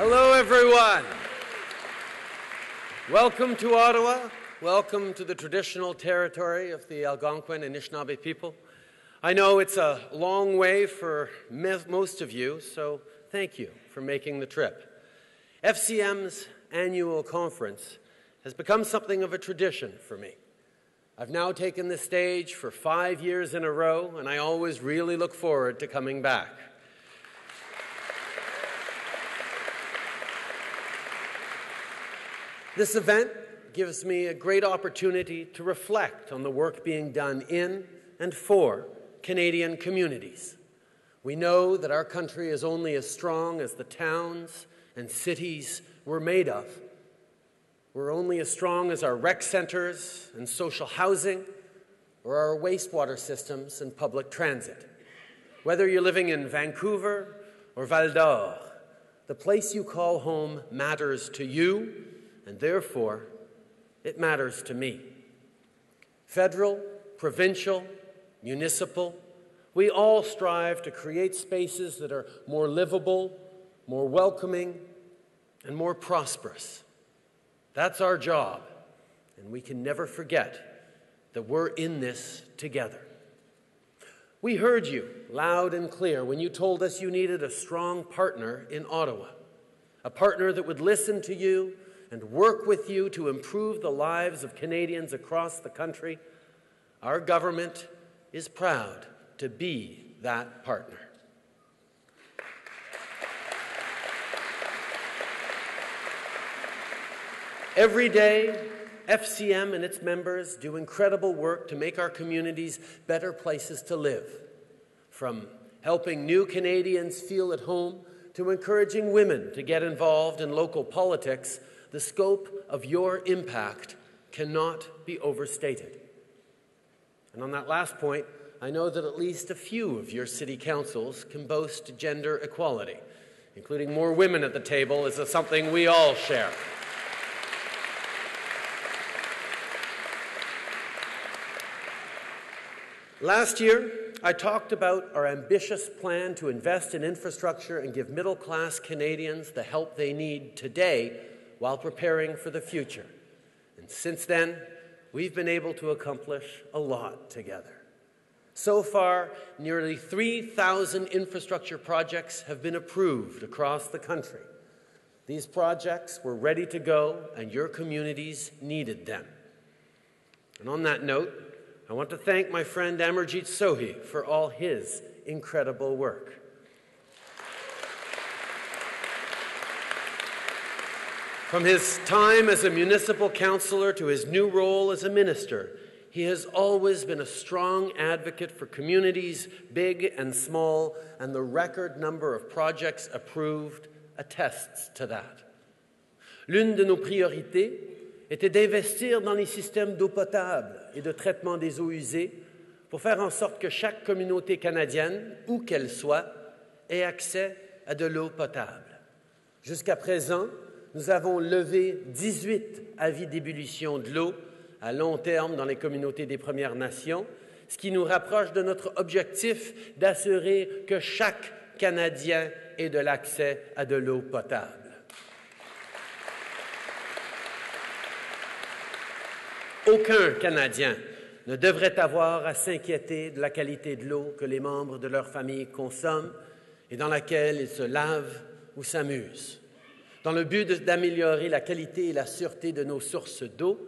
Hello, everyone. Welcome to Ottawa. Welcome to the traditional territory of the Algonquin and Anishinaabe people. I know it's a long way for most of you, so thank you for making the trip. FCM's annual conference has become something of a tradition for me. I've now taken the stage for five years in a row, and I always really look forward to coming back. This event gives me a great opportunity to reflect on the work being done in and for Canadian communities. We know that our country is only as strong as the towns and cities we're made of. We're only as strong as our rec centers and social housing or our wastewater systems and public transit. Whether you're living in Vancouver or Val d'Or, the place you call home matters to you and therefore it matters to me. Federal, provincial, municipal, we all strive to create spaces that are more livable, more welcoming, and more prosperous. That's our job, and we can never forget that we're in this together. We heard you loud and clear when you told us you needed a strong partner in Ottawa, a partner that would listen to you and work with you to improve the lives of Canadians across the country, our government is proud to be that partner. Every day, FCM and its members do incredible work to make our communities better places to live. From helping new Canadians feel at home to encouraging women to get involved in local politics the scope of your impact cannot be overstated. And on that last point, I know that at least a few of your city councils can boast gender equality, including more women at the table is something we all share. Last year, I talked about our ambitious plan to invest in infrastructure and give middle class Canadians the help they need today while preparing for the future. And since then, we've been able to accomplish a lot together. So far, nearly 3,000 infrastructure projects have been approved across the country. These projects were ready to go, and your communities needed them. And on that note, I want to thank my friend Amarjeet Sohi for all his incredible work. From his time as a municipal councillor to his new role as a minister, he has always been a strong advocate for communities, big and small, and the record number of projects approved attests to that. L'une de nos priorités était d'investir dans les systèmes d'eau potable et de traitement des eaux usées pour faire en sorte que chaque communauté canadienne, où qu'elle soit, ait accès à de l'eau potable. Jusqu'à présent, nous avons levé 18 avis d'ébullition de l'eau à long terme dans les communautés des Premières Nations, ce qui nous rapproche de notre objectif d'assurer que chaque Canadien ait de l'accès à de l'eau potable. Aucun Canadien ne devrait avoir à s'inquiéter de la qualité de l'eau que les membres de leur famille consomment et dans laquelle ils se lavent ou s'amusent dans le but d'améliorer la qualité et la sûreté de nos sources d'eau,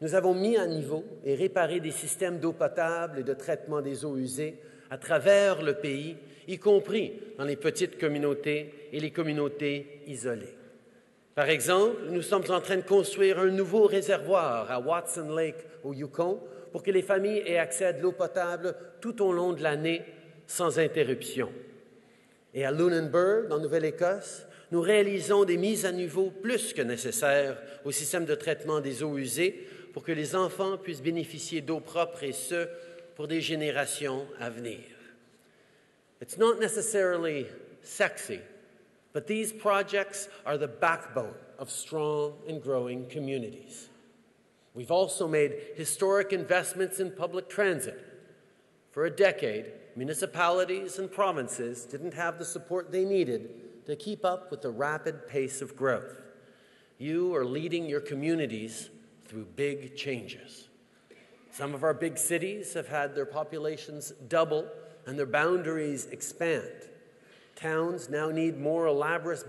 nous avons mis à niveau et réparé des systèmes d'eau potable et de traitement des eaux usées à travers le pays, y compris dans les petites communautés et les communautés isolées. Par exemple, nous sommes en train de construire un nouveau réservoir à Watson Lake au Yukon pour que les familles aient accès à de l'eau potable tout au long de l'année sans interruption. Et à Lunenburg, en Nouvelle-Écosse, nous réalisons des mises à niveau plus que nécessaires au système de traitement des eaux usées pour que les enfants puissent bénéficier d'eau propre et ce, pour des générations à venir. It's not necessarily sexy, but these projects are the backbone of strong and growing communities. We've also made historic investments in public transit. For a decade, municipalities and provinces didn't have the support they needed to keep up with the rapid pace of growth. You are leading your communities through big changes. Some of our big cities have had their populations double and their boundaries expand. Towns now need more elaborate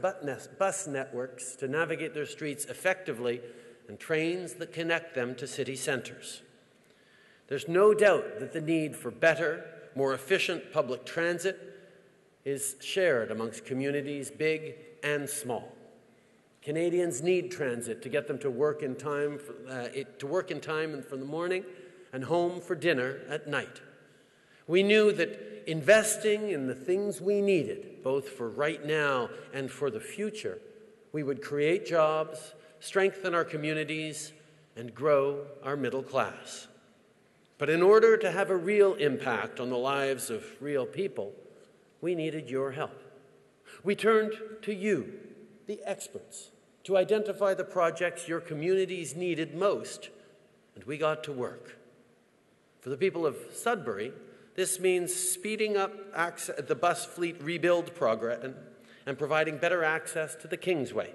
bus networks to navigate their streets effectively and trains that connect them to city centres. There's no doubt that the need for better, more efficient public transit is shared amongst communities big and small. Canadians need transit to get them to work in time, for, uh, it, to work in time and for the morning and home for dinner at night. We knew that investing in the things we needed, both for right now and for the future, we would create jobs, strengthen our communities, and grow our middle class. But in order to have a real impact on the lives of real people, we needed your help. We turned to you, the experts, to identify the projects your communities needed most, and we got to work. For the people of Sudbury, this means speeding up the bus fleet rebuild progress and, and providing better access to the Kingsway.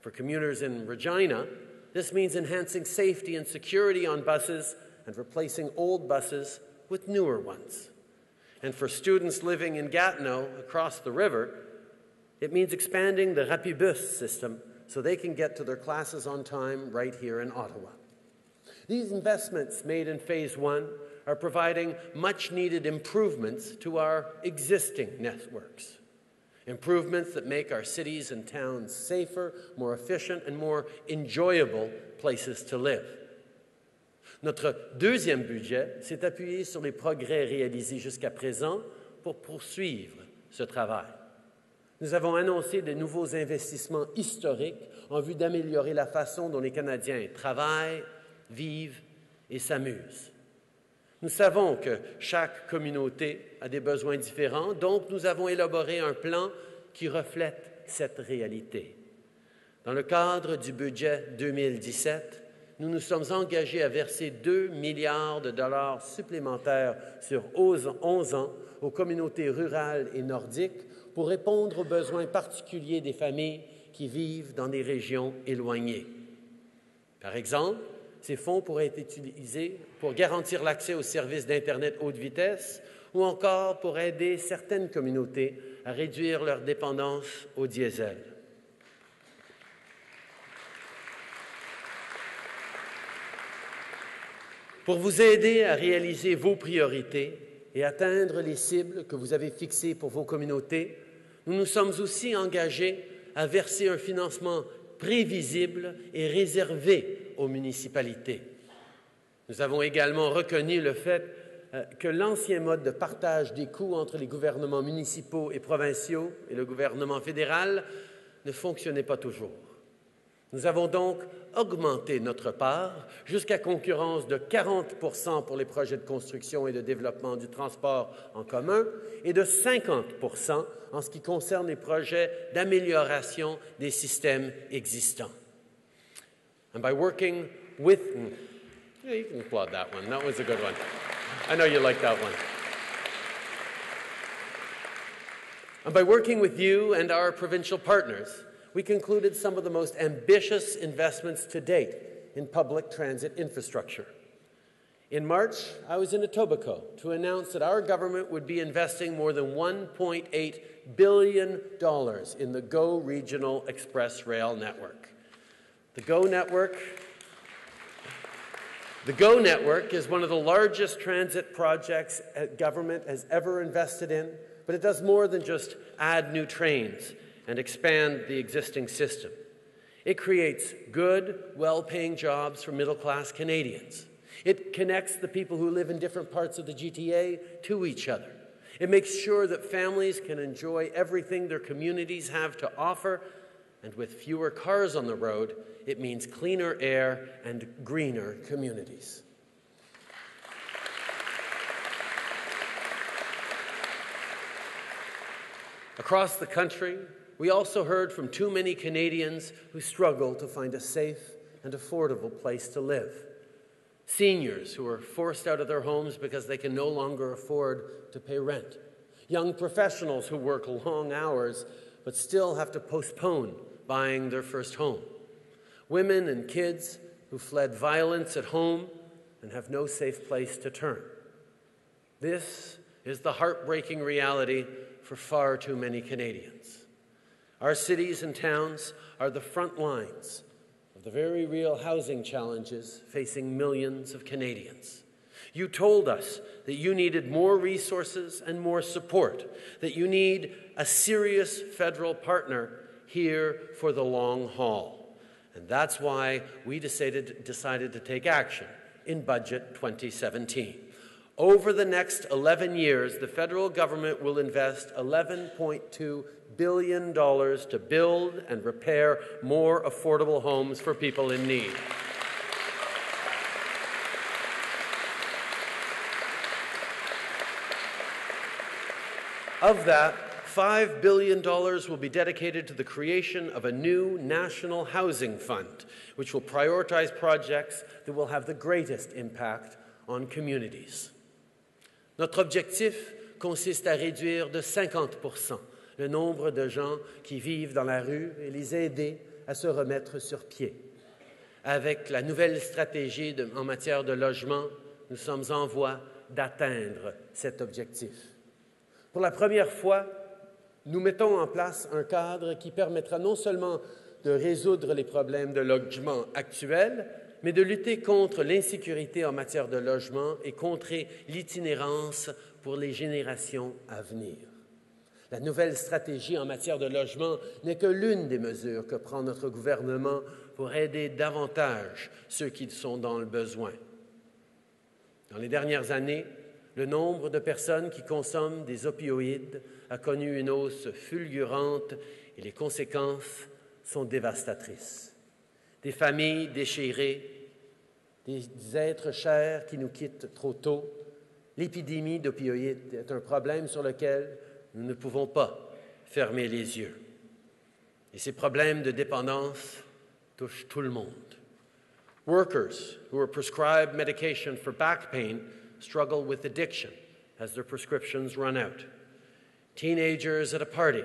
For commuters in Regina, this means enhancing safety and security on buses and replacing old buses with newer ones. And for students living in Gatineau across the river, it means expanding the Rapibus system so they can get to their classes on time right here in Ottawa. These investments made in Phase 1 are providing much needed improvements to our existing networks. Improvements that make our cities and towns safer, more efficient, and more enjoyable places to live. Notre deuxième budget s'est appuyé sur les progrès réalisés jusqu'à présent pour poursuivre ce travail. Nous avons annoncé de nouveaux investissements historiques en vue d'améliorer la façon dont les Canadiens travaillent, vivent et s'amusent. Nous savons que chaque communauté a des besoins différents, donc nous avons élaboré un plan qui reflète cette réalité. Dans le cadre du budget 2017, nous nous sommes engagés à verser 2 milliards de dollars supplémentaires sur 11 ans aux communautés rurales et nordiques pour répondre aux besoins particuliers des familles qui vivent dans des régions éloignées. Par exemple, ces fonds pourraient être utilisés pour garantir l'accès aux services d'Internet haute vitesse ou encore pour aider certaines communautés à réduire leur dépendance au diesel. Pour vous aider à réaliser vos priorités et atteindre les cibles que vous avez fixées pour vos communautés, nous nous sommes aussi engagés à verser un financement prévisible et réservé aux municipalités. Nous avons également reconnu le fait euh, que l'ancien mode de partage des coûts entre les gouvernements municipaux et provinciaux et le gouvernement fédéral ne fonctionnait pas toujours. Nous avons donc augmenté notre part jusqu'à concurrence de 40% pour les projets de construction et de développement du transport en commun et de 50% en ce qui concerne les projets d'amélioration des systèmes existants. And by working with by working with you and our provincial partners, we concluded some of the most ambitious investments to date in public transit infrastructure. In March, I was in Etobicoke to announce that our government would be investing more than $1.8 billion in the GO Regional Express Rail Network. The GO network the GO network is one of the largest transit projects government has ever invested in, but it does more than just add new trains and expand the existing system. It creates good, well paying jobs for middle class Canadians. It connects the people who live in different parts of the GTA to each other. It makes sure that families can enjoy everything their communities have to offer. And with fewer cars on the road, it means cleaner air and greener communities. Across the country, we also heard from too many Canadians who struggle to find a safe and affordable place to live. Seniors who are forced out of their homes because they can no longer afford to pay rent. Young professionals who work long hours but still have to postpone buying their first home. Women and kids who fled violence at home and have no safe place to turn. This is the heartbreaking reality for far too many Canadians. Our cities and towns are the front lines of the very real housing challenges facing millions of Canadians. You told us that you needed more resources and more support, that you need a serious federal partner here for the long haul. And that's why we decided, decided to take action in Budget 2017. Over the next 11 years, the federal government will invest $11.2 billion dollars to build and repair more affordable homes for people in need. Of that, $5 billion will be dedicated to the creation of a new national housing fund, which will prioritize projects that will have the greatest impact on communities. Notre objectif consiste à réduire de 50 le nombre de gens qui vivent dans la rue et les aider à se remettre sur pied. Avec la nouvelle stratégie en matière de logement, nous sommes en voie d'atteindre cet objectif. Pour la première fois, nous mettons en place un cadre qui permettra non seulement de résoudre les problèmes de logement actuels, mais de lutter contre l'insécurité en matière de logement et contrer l'itinérance pour les générations à venir. La nouvelle stratégie en matière de logement n'est que l'une des mesures que prend notre gouvernement pour aider davantage ceux qui sont dans le besoin. Dans les dernières années, le nombre de personnes qui consomment des opioïdes a connu une hausse fulgurante et les conséquences sont dévastatrices. Des familles déchirées, des êtres chers qui nous quittent trop tôt. L'épidémie d'opioïdes est un problème sur lequel nous ne pouvons pas fermer les yeux. Et ces problèmes de dépendance touchent tout le monde. Workers who are prescribed medication for back pain struggle with addiction as their prescriptions run out. Teenagers at a party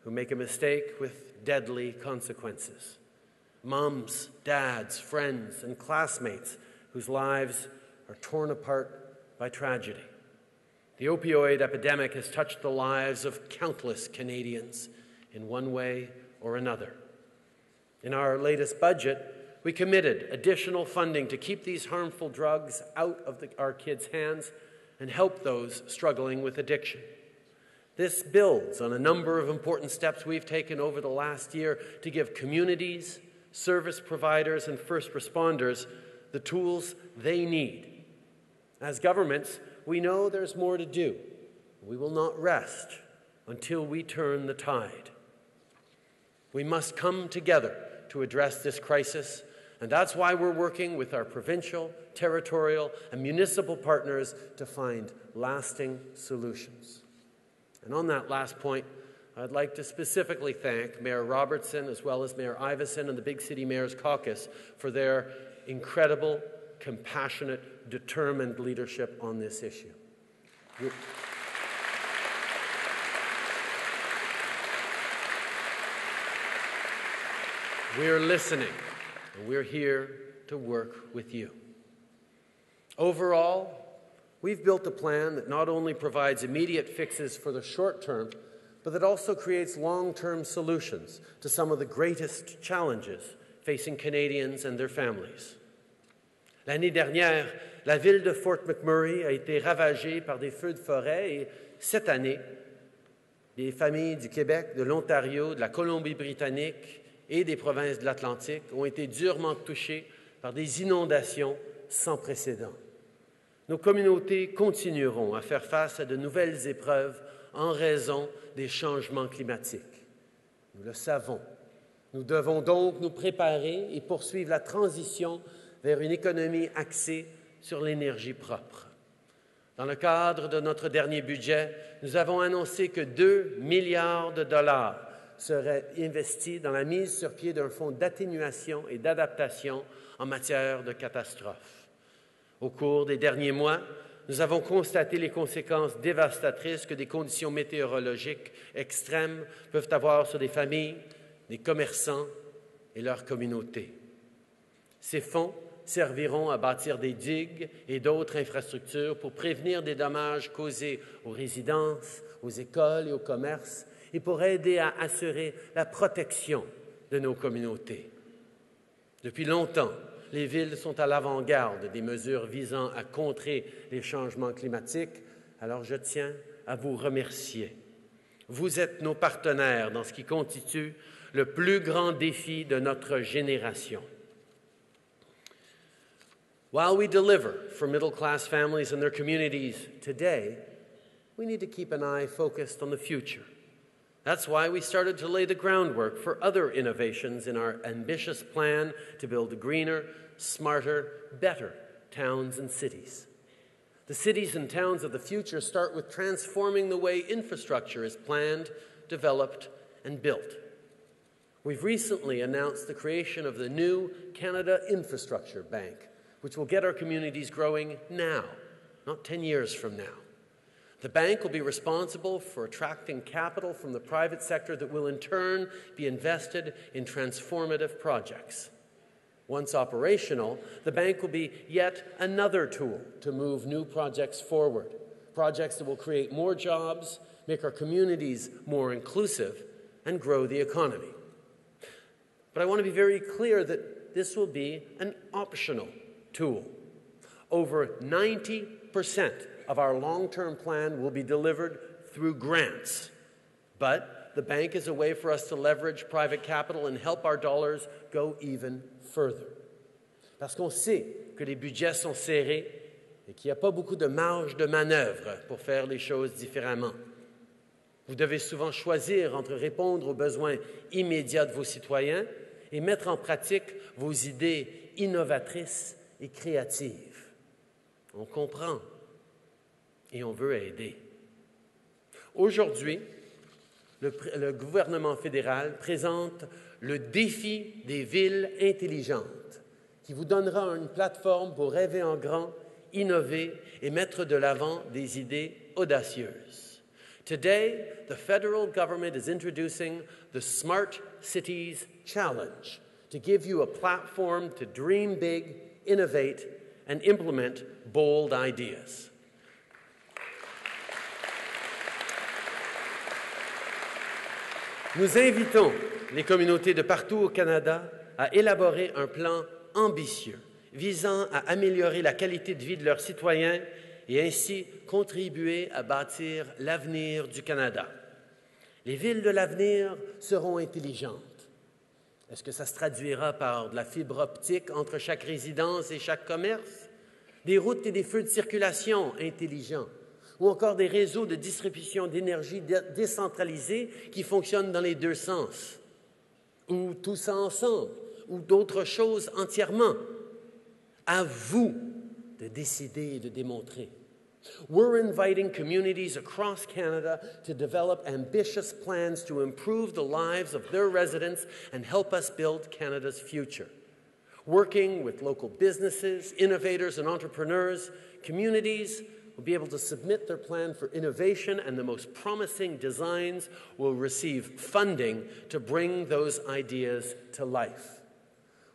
who make a mistake with deadly consequences. Moms, dads, friends, and classmates whose lives are torn apart by tragedy. The opioid epidemic has touched the lives of countless Canadians in one way or another. In our latest budget, we committed additional funding to keep these harmful drugs out of the, our kids' hands and help those struggling with addiction. This builds on a number of important steps we've taken over the last year to give communities, service providers, and first responders the tools they need. As governments, we know there's more to do. We will not rest until we turn the tide. We must come together to address this crisis and that's why we're working with our provincial, territorial, and municipal partners to find lasting solutions. And on that last point, I'd like to specifically thank Mayor Robertson as well as Mayor Iveson and the Big City Mayors Caucus for their incredible, compassionate, determined leadership on this issue. We're listening and we're here to work with you. Overall, we've built a plan that not only provides immediate fixes for the short term, but that also creates long term solutions to some of the greatest challenges facing Canadians and their families. L'année dernière, la ville de Fort McMurray a été ravagée par des feux de forêt et cette année, les familles du Québec, de l'Ontario, de la Colombie-Britannique et des provinces de l'Atlantique ont été durement touchées par des inondations sans précédent. Nos communautés continueront à faire face à de nouvelles épreuves en raison des changements climatiques. Nous le savons. Nous devons donc nous préparer et poursuivre la transition vers une économie axée sur l'énergie propre. Dans le cadre de notre dernier budget, nous avons annoncé que 2 milliards de dollars serait investi dans la mise sur pied d'un fonds d'atténuation et d'adaptation en matière de catastrophes. Au cours des derniers mois, nous avons constaté les conséquences dévastatrices que des conditions météorologiques extrêmes peuvent avoir sur des familles, des commerçants et leurs communautés. Ces fonds serviront à bâtir des digues et d'autres infrastructures pour prévenir des dommages causés aux résidences, aux écoles et aux commerces et pour aider à assurer la protection de nos communautés. Depuis longtemps, les villes sont à l'avant-garde des mesures visant à contrer les changements climatiques, alors je tiens à vous remercier. Vous êtes nos partenaires dans ce qui constitue le plus grand défi de notre génération. While we deliver for middle class families and their communities today, we need to keep an eye focused on the future. That's why we started to lay the groundwork for other innovations in our ambitious plan to build greener, smarter, better towns and cities. The cities and towns of the future start with transforming the way infrastructure is planned, developed, and built. We've recently announced the creation of the new Canada Infrastructure Bank, which will get our communities growing now, not 10 years from now. The bank will be responsible for attracting capital from the private sector that will in turn be invested in transformative projects. Once operational, the bank will be yet another tool to move new projects forward, projects that will create more jobs, make our communities more inclusive, and grow the economy. But I want to be very clear that this will be an optional tool. Over 90% of our long term plan will be delivered through grants. But the bank is a way for us to leverage private capital and help our dollars go even further. Parce qu'on sait que les budgets sont serrés et qu'il n'y a pas beaucoup de marge de manœuvre pour faire les choses différemment. Vous devez souvent choisir entre répondre aux besoins immédiats de vos citoyens et mettre en pratique vos idées innovatrices et créatives. On comprend et on veut aider. Aujourd'hui, le, le, gouvernement fédéral présente le défi des villes intelligentes, qui vous donnera une plateforme pour rêver en grand, innover et mettre de l'avant des idées audacieuses. Today, the federal government is introducing the Smart Cities Challenge to give you a platform to dream big, innovate, and implement bold ideas. Nous invitons les communautés de partout au Canada à élaborer un plan ambitieux visant à améliorer la qualité de vie de leurs citoyens et ainsi contribuer à bâtir l'avenir du Canada. Les villes de l'avenir seront intelligentes. Est-ce que ça se traduira par de la fibre optique entre chaque résidence et chaque commerce? Des routes et des feux de circulation intelligents? ou encore des réseaux de distribution d'énergie décentralisés qui fonctionnent dans les deux sens, ou tout ça ensemble, ou d'autres choses entièrement? À vous de décider et de démontrer. We're inviting communities across Canada to develop ambitious plans to improve the lives of their residents and help us build Canada's future. Working with local businesses, innovators, and entrepreneurs, communities will be able to submit their plan for innovation, and the most promising designs will receive funding to bring those ideas to life.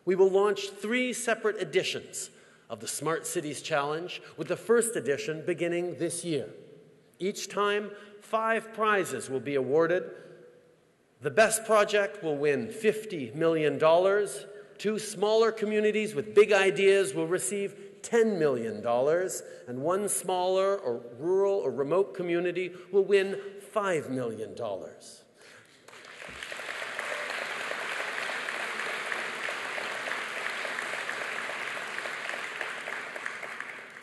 We will launch three separate editions of the Smart Cities Challenge, with the first edition beginning this year. Each time, five prizes will be awarded. The best project will win $50 million. Two smaller communities with big ideas will receive $10 million, and one smaller or rural or remote community will win $5 million.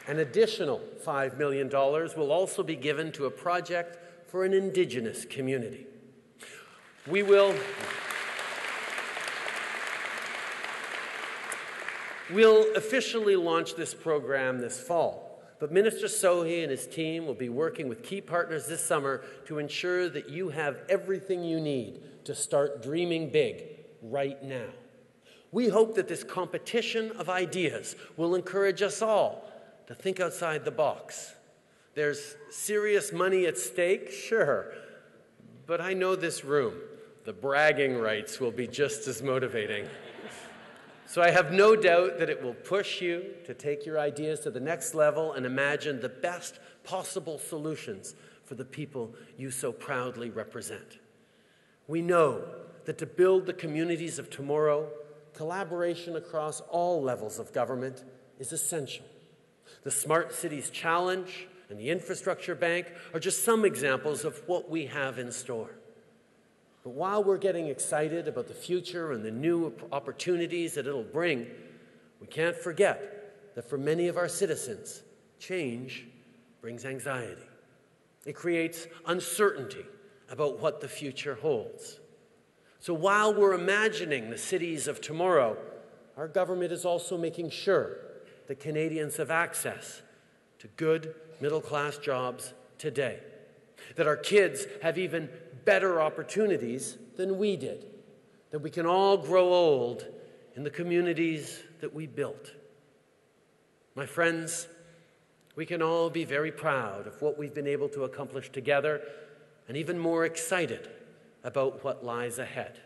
An additional $5 million will also be given to a project for an Indigenous community. We will. We'll officially launch this program this fall, but Minister Sohi and his team will be working with key partners this summer to ensure that you have everything you need to start dreaming big right now. We hope that this competition of ideas will encourage us all to think outside the box There's serious money at stake, sure. But I know this room. The bragging rights will be just as motivating. So I have no doubt that it will push you to take your ideas to the next level and imagine the best possible solutions for the people you so proudly represent. We know that to build the communities of tomorrow, collaboration across all levels of government is essential. The Smart Cities Challenge and the Infrastructure Bank are just some examples of what we have in store. But while we're getting excited about the future and the new opportunities that it'll bring, we can't forget that for many of our citizens, change brings anxiety. It creates uncertainty about what the future holds. So while we're imagining the cities of tomorrow, our government is also making sure that Canadians have access to good middle class jobs today, that our kids have even better opportunities than we did, that we can all grow old in the communities that we built. My friends, we can all be very proud of what we've been able to accomplish together and even more excited about what lies ahead.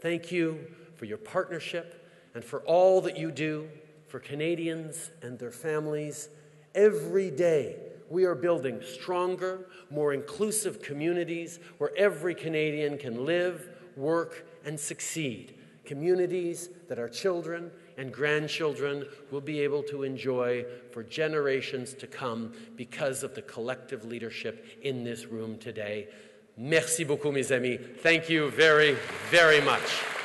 Thank you for your partnership and for all that you do for Canadians and their families every day we are building stronger, more inclusive communities where every Canadian can live, work, and succeed. Communities that our children and grandchildren will be able to enjoy for generations to come because of the collective leadership in this room today. Merci beaucoup, mes amis. Thank you very, very much.